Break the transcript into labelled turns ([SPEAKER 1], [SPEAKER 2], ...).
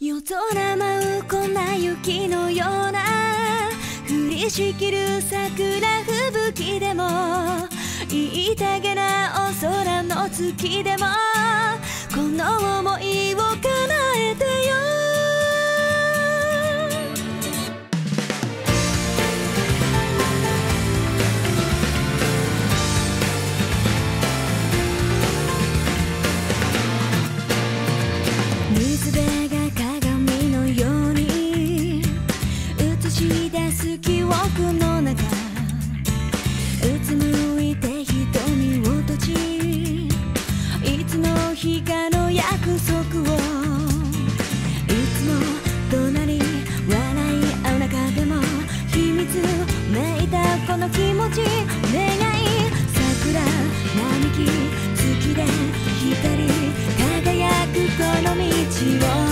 [SPEAKER 1] 夜空舞う粉雪のような降りしきる桜吹雪でも言いたげなお空の月でもこの想いをこの気持ち願い桜並木月で光り輝くこの道を。